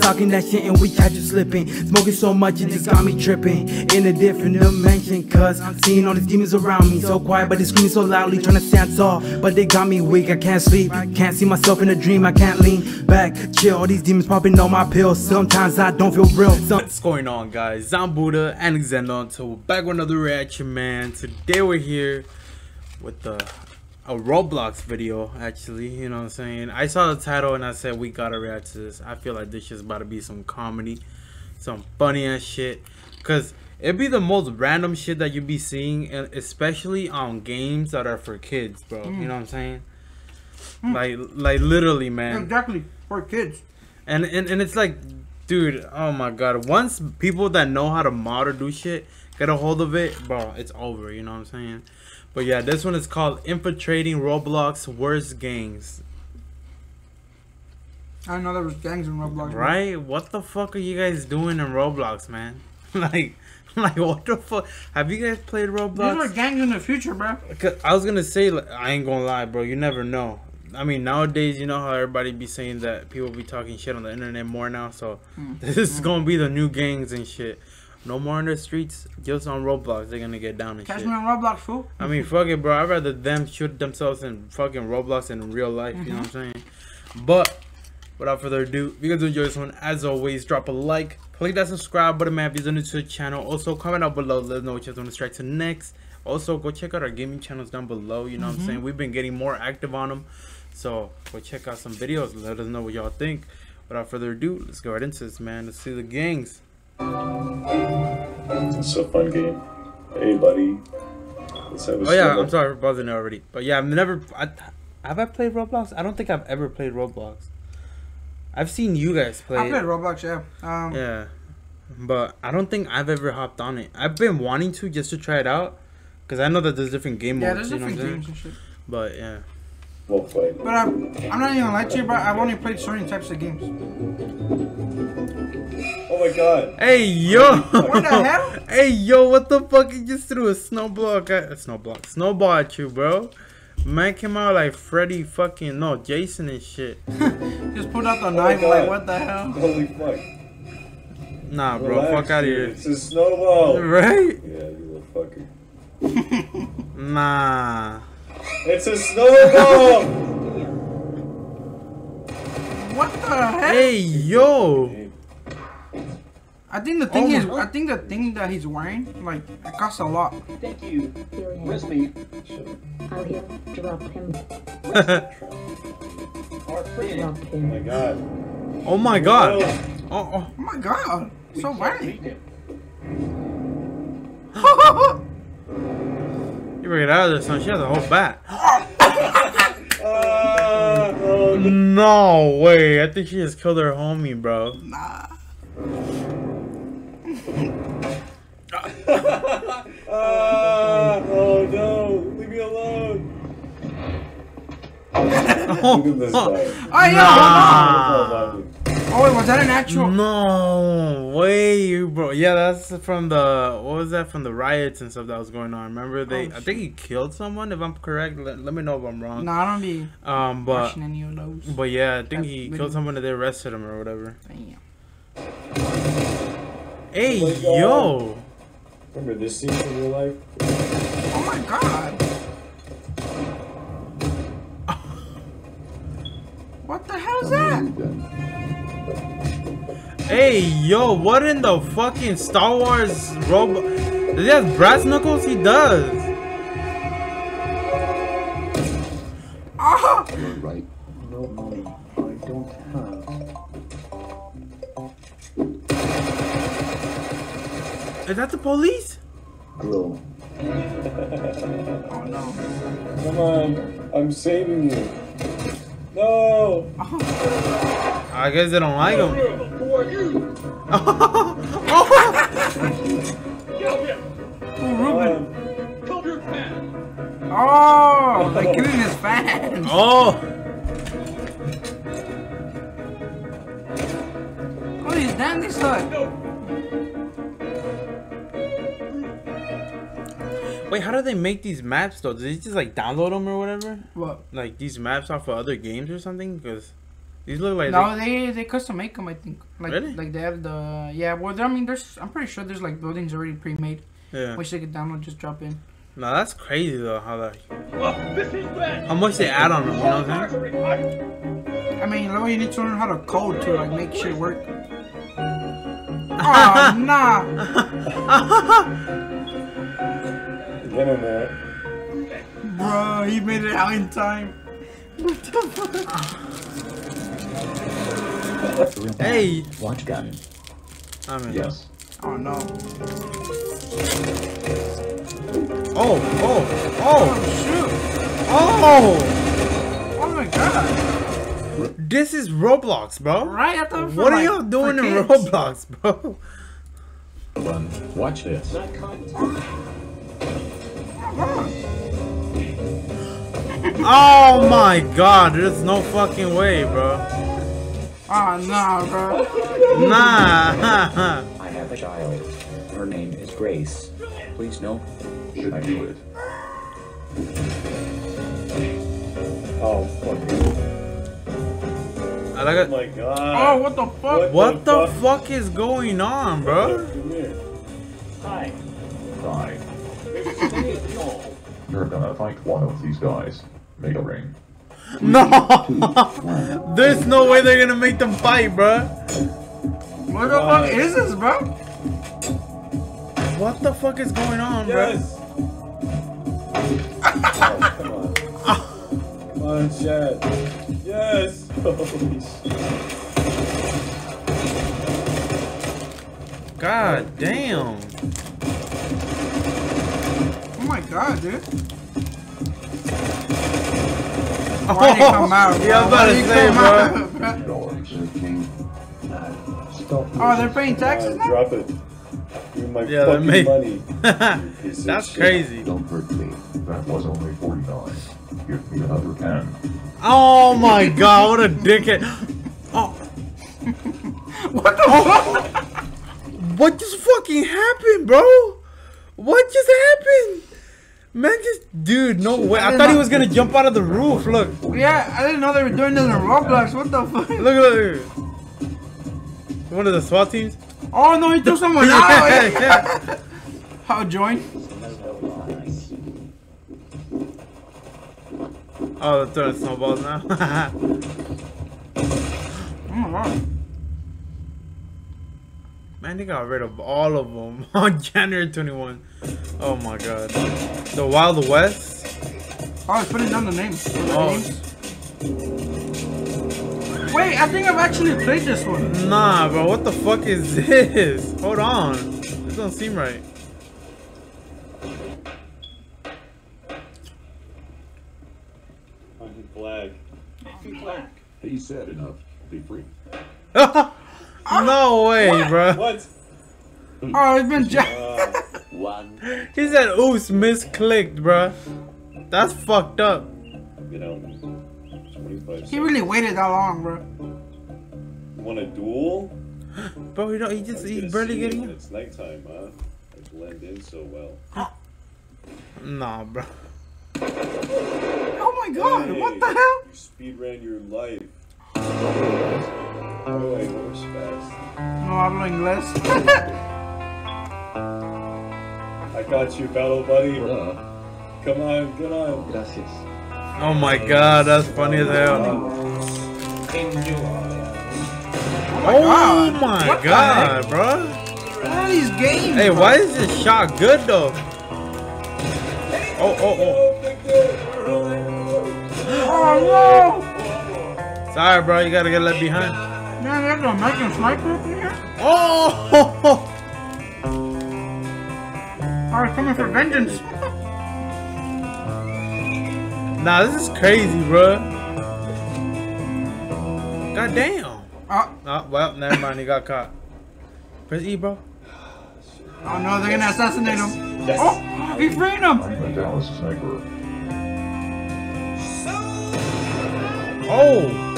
talking that shit and we catch you slipping. Smoking so much it just got me tripping in a different dimension. Cause I'm seeing all these demons around me, so quiet but they screaming so loudly, trying to stand tall. But they got me weak, I can't sleep, can't see myself in a dream, I can't lean back, chill. All these demons popping on my pills. Sometimes I don't feel real. Some What's going on guys? Zambuddha and Xzendo so back with another reaction man. Today we're here with the a Roblox video actually, you know what I'm saying? I saw the title and I said we gotta react to this. I feel like this is about to be some comedy, some funny ass shit. Cause it'd be the most random shit that you'd be seeing, and especially on games that are for kids, bro. You mm. know what I'm saying? Mm. Like like literally man. Exactly for kids. And, and and it's like, dude, oh my god. Once people that know how to mod or do shit get a hold of it, bro, it's over. You know what I'm saying? But yeah, this one is called Infiltrating Roblox Worst Gangs. I didn't know there was gangs in Roblox. Right? What the fuck are you guys doing in Roblox, man? like, like what the fuck? Have you guys played Roblox? These are gangs in the future, bro. 'Cause I was gonna say, like, I ain't gonna lie, bro. You never know. I mean, nowadays, you know how everybody be saying that people be talking shit on the internet more now. So Mm. this is gonna be the new gangs and shit. No more on the streets, just on Roblox. They're gonna get down and Catch shit. me on Roblox, fool. I mean, fuck it, bro. I'd rather them shoot themselves in fucking Roblox than in real life. You know what Mm-hmm. I'm saying? But without further ado, if you guys enjoy this one, as always, drop a like, click that subscribe button, man. If you're new to the channel, also comment down below. Let us know what you guys want to strike to next. Also, go check out our gaming channels down below. You know what I'm Mm-hmm. saying? We've been getting more active on them, so go check out some videos. Let us know what y'all think. Without further ado, let's go right into this, man. Let's see the gangs. It's a fun game. Hey, buddy. Let's have a Oh yeah. I'm sorry for buzzing it already, but yeah, I've never. I, have I played Roblox? I don't think I've ever played Roblox. I've seen you guys play. I it. played Roblox, yeah. Um, Yeah, but I don't think I've ever hopped on it. I've been wanting to just to try it out, cause I know that there's different game yeah, modes. there's you know different games and shit. But yeah. We'll play. But I'm, I'm not even gonna lie to you, bro. I've only played certain types of games. Oh my god. Hey yo! What the hell? Hey yo! What the fuck? You just threw a snow block at uh, a snow block, snowball at you, bro. Man came out like Freddy fucking no Jason and shit. Just pulled out the oh my knife, like, what the hell? Holy fuck. Nah, bro, Relax, fuck out of here. It's a snowball. Right? Yeah, you little fucker. Nah. It's a snowball! What the hell? Hey yo! I think the thing Oh is, my- I think the thing that he's wearing, like, it costs a lot. Thank you. Heal. Where's me? I'll heal. Drop him. Our friend. Drop Oh my god. oh my god! Oh, Oh, my god, We so can't violent. beat him. You bring it out of this one. She has a whole bat. No. No way. I think she just killed her homie, bro. nah. Ah, oh no. Leave me alone. Look at this guy. Oh yeah. Nah. Oh wait, was that an actual? No way, you bro. Yeah, that's from the what was that from the riots and stuff that was going on. Remember they? Oh, I think he killed someone. If I'm correct, let, let me know if I'm wrong. Nah, I don't be Um, but any of those. but yeah, I think That he video. killed someone and they arrested him or whatever. Damn. Hey Oh yo, Remember this scene from real life? Oh my god. What the hell is that? hey yo, what in the fucking Star Wars robot? Does he have brass knuckles? He does. Is that the police? Glow. Oh no. Come on. I'm saving you. No. I guess they don't like him. Who are you? Kill him. Oh, Ruben. Kill your fan. Oh, like killing his fans. oh, Oh, do they make these maps though? Did they just like download them or whatever? What? Like these maps off of other games or something? Because These look like No, they they custom make them. I think. Like Really? like they have the yeah. Well, I mean, there's I'm pretty sure there's like buildings already pre-made, yeah. which they could download, just drop in. No, that's crazy though. How that? Well, this is bad. How much they add on them? You know what I'm saying? I mean, you need to learn how to code to like make shit work. Oh nah. Internet. Bro, he made it out in time. What the fuck? Hey, Watch gun. I mean, Yes. Oh no. oh, oh, oh, Shoot. oh! Oh my god. This is Roblox, bro. Right at the What are y'all doing in Roblox, bro? Run. Watch this. Oh my god, there's no fucking way, bro. Oh nah, bro. Nah. I have a child. Her name is Grace. Please no. Should I do it? Oh, fuck you. I like Oh it. my Oh, what the fuck? What the fuck is going on, bro? Come here. Hi. Hi. You're gonna fight one of these guys. Make a ring. No! There's no way they're gonna make them fight, bro. What the fuck is this, bro? What the fuck is going on, bro? Yes! oh, come on. Come on, Chad. Yes! Holy shit. God damn. Oh my god, dude. Why'd he come out, bro? Yeah, I'm about to say, bro. out, bro? Oh, they're paying taxes now? drop it. Give me my Yeah, they fucking make- money. you piece of That's shit. crazy. Don't hurt me. That was only 49. Give me another 10. Oh my god, what a dickhead. Oh, What the oh. fuck? what just fucking happened, bro? What just happened? Man, just dude, no way. I thought he was gonna jump out of the roof. Look, Yeah, I didn't know they were doing this in Roblox. What the fuck? look, look. One of the SWAT teams. Oh no, he threw someone Yeah, out. yeah. How join? Oh, they're throwing snowballs now. Oh my god. Man, they got rid of all of them on January 21. Oh my god. The Wild West? Oh, I was putting down the names. The Oh. names. Wait, I think I've actually played this one. Nah, bro, what the fuck is this? Hold on. This don't seem right. Fucking flag. Black. He said enough. Be free. no way, bro. What? Oh, it's been jacked. Uh, One. He said, oops, misclicked, bro. That's fucked up. you know, He really waited that long, bro. You want a duel? Bro, you know, he just, Let's he's barely getting in. It's nighttime, huh? I blend in so well. Nah, bro. Oh my god, Hey, what the hell? You speed ran your life. No hablo inglés. I got you, battle buddy. What up? Come on, get on. Gracias. Oh my god, that's funny as hell. Oh, oh God. my What god, bro. What are these games? Hey, why is this shot good though? Oh, oh, Oh oh. Sorry, bro, you gotta get left behind. No! Man, there's an American sniper up in here. Oh! Alright, coming for vengeance. Nah, this is crazy, bro. God damn. Oh, uh. Oh, well, never mind, he got caught. Press E, bro. oh no, they're gonna assassinate him. Yes. Oh, he freed him. I'm a Dallas sniper. Oh!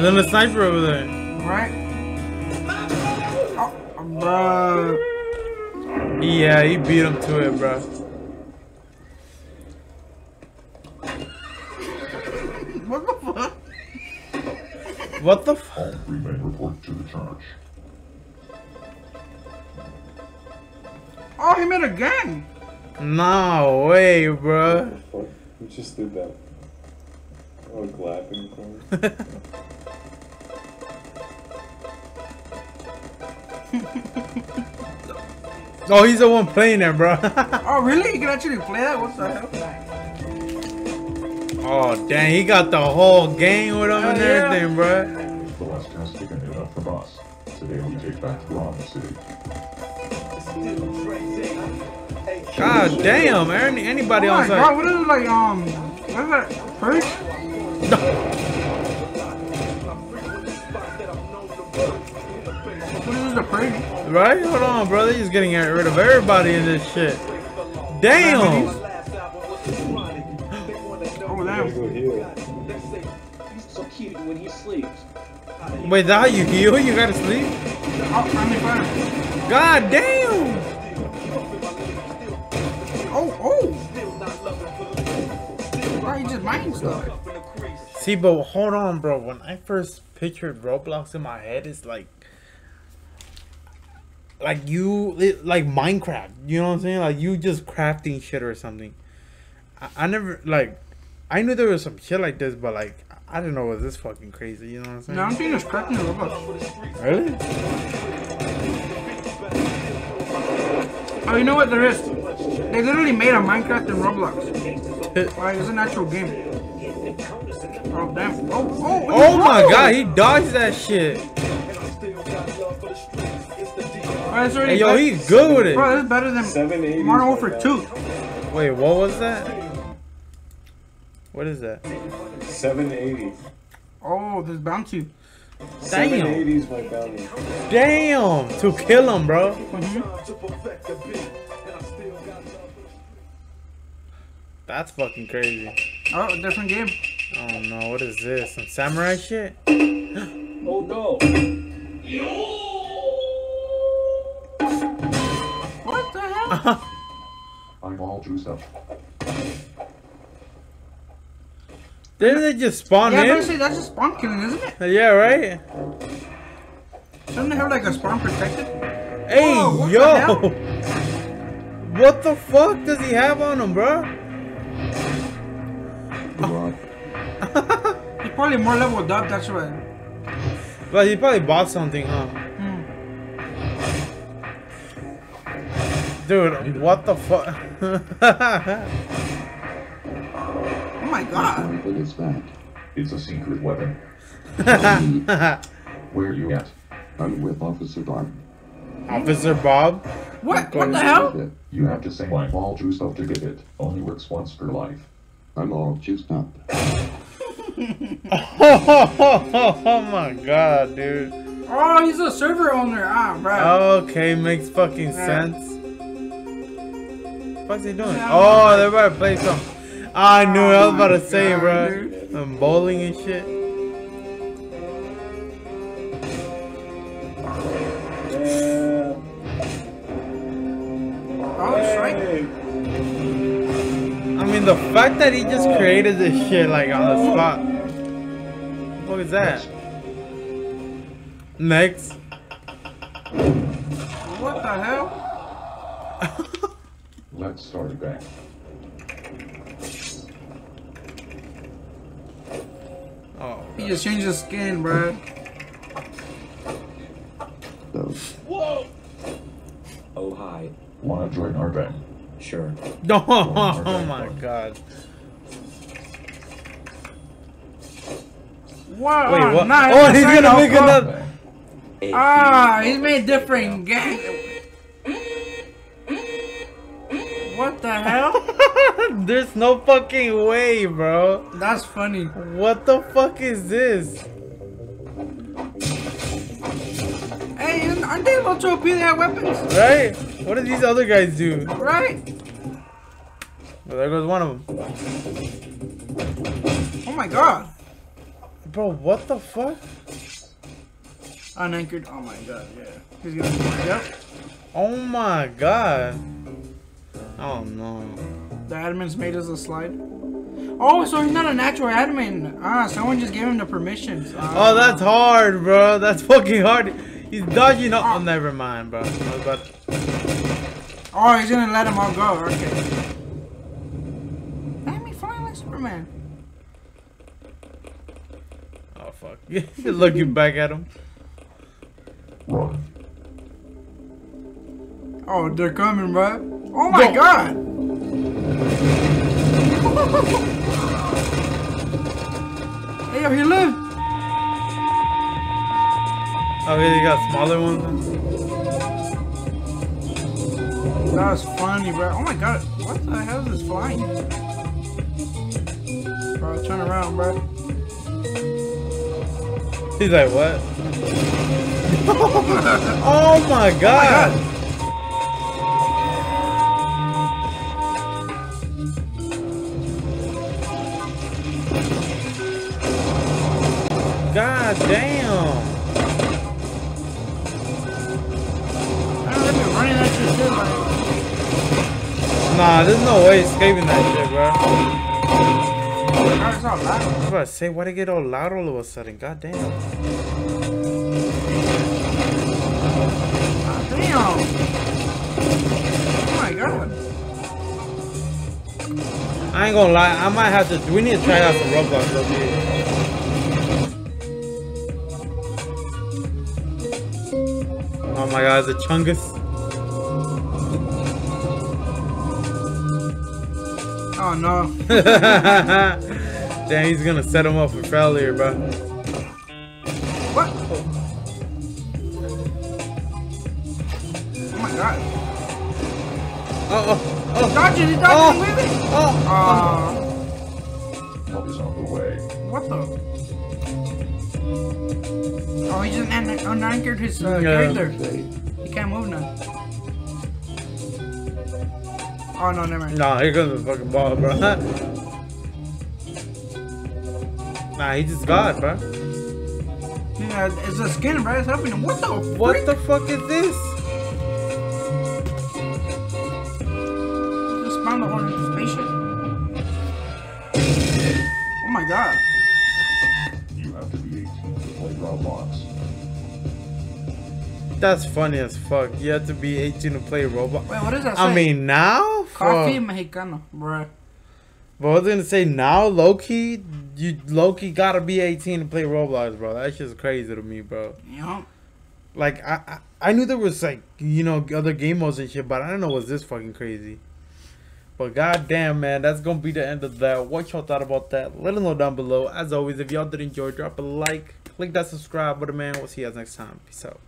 There's then a sniper over there. Right? Oh, bro. Uh, yeah, he beat him to it, bro. What the fuck? What the? F- All three men report to the charge. Oh, he made a gang. no way, bro. Fuck, who just did that? Oh, glad Oh, he's the one playing that, bro. Oh, really? You can actually play that? What the hell? oh, dang, he got the whole gang with him and yeah. everything, bro. The last test taken it up from us. Today we take back Rama City. God damn, any, anybody oh on my site. god, what is it like, um, what is that? First? What is this, a purge? Right? Hold on, bro. They just getting rid of everybody in this shit. Damn. Oh, Gotta damn. go heal. He's so cute when he sleeps. Wait, that how you heal? You gotta sleep? Friendly fire. God damn. Oh, oh! Bro, he just mining stuff. See, but hold on, bro. When I first pictured Roblox in my head, it's like, like you, it, like Minecraft. You know what I'm saying? Like you just crafting shit or something. I, I never like, I knew there was some shit like this, but like, I didn't know it was this fucking crazy. You know what I'm saying? No, I'm seeing this cracking in Roblox. Really? Oh, you know what there is? They literally made a Minecraft in Roblox. Like, it's an actual game. Oh, damn. Oh, oh! Oh my god, he dodged that shit. Bro, it's already Hey, yo, he's good with it. Bro, this is better than 780. Modern Warfare 2. Wait, what was that? What is that? 780. Oh, this bounty. 780 is my bounty. Damn, to kill him, bro. Mm-hmm. That's fucking crazy. Oh, a different game. Oh no, what is this? Some samurai shit? Oh no! What the? I'm all juiced up. Didn't they just spawn yeah, I in? gonna say that's a spawn killing, isn't it? Yeah, right? Shouldn't they have like a spawn protected? Hey, Whoa, what the yo! hell? What the fuck does he have on him, bro? He's probably more leveled up, that's right. But he probably bought something, huh? Dude, what the fuck? Oh my god. What is that? It's a secret weapon. Where are you at? I'm with Officer Bob. Officer Bob? What? What the hell? You have to say I'm all juiced up to get it. Only works once per life. I'm all juiced up. oh my god, dude. Oh, he's a server owner. Ah, bro. Okay, makes fucking Yeah. sense. What's he doing? Oh, they're about to play some. I knew. I was about to say, bro. I'm bowling and shit. Oh. I mean, the fact that he just created this shit like on the spot. What is that? Next. What the hell? Let's start. Oh, He just changed his skin, bro. Whoa! Oh, hi. Wanna join our gang? Sure. oh my god. Wow. Wait, what? Nah, Oh, he's gonna off, make bro. another. Ah, he's made different gang. The hell? There's no fucking way, bro. That's funny. What the fuck is this? Hey, aren't they about to appear they have weapons? Right? What do these other guys do? Right? Well, there goes one of them. Oh my god. Bro, what the fuck? Unanchored. Oh my god, yeah. He's gonna. Yep. Oh my god. Oh no. The admins made us a slide. Oh, so he's not a natural admin. Ah, someone just gave him the permissions. Ah. Oh, that's hard, bro. That's fucking hard. He's dodging up. Oh, never mind, bro. Was about Oh, he's gonna let them all go. Okay. Let me fly like Superman. Oh, fuck. You're looking back at him. Oh, they're coming, bro. Oh my Go. god. hey, yo, he lived. Oh, they got smaller ones. That was funny, bro. Oh my god. What the hell is this flying? Bro, turn around, bro. He's like, what? Oh, oh my god. God Nah, there's no way escaping that shit, bro. God, it's all loud. I was about to say, why'd it get all loud all of a sudden? God damn. God damn. Oh my god. I ain't gonna lie, I might have to. We need to try out some Roblox, though. Oh my god, the Chungus. Oh no. Damn, he's gonna set him up for failure, bro. What? Oh my god. Oh, oh, oh, Dodge it, he Oh. dodged it with it. oh. Aw. Help is on the way. What the? Oh, he just un- unanchored his uh, Yeah. character. He can't move now. Oh no, never mind. Nah, here comes the fucking ball, bro. nah, he just got it, bro. Yeah, it's a skin, bro. It's helping him. What the? What freak? the fuck is this? Just found the horn in spaceship. Oh my god. You have to be 18 to play Roblox. That's funny as fuck. You have to be 18 to play Roblox. Wait, what does that say? I mean, now? coffee Fuck. mexicano, bro. But I was gonna say now, low key, you low key gotta be 18 to play Roblox, bro. That's just crazy to me, bro. Yup. Like I, I, I knew there was like you know other game modes and shit, but I don't know was this fucking crazy. But goddamn, man, that's gonna be the end of that. What y'all thought about that? Let us know down below. As always, if y'all did enjoy, drop a like, click that subscribe button, man. We'll see you guys next time. Peace out.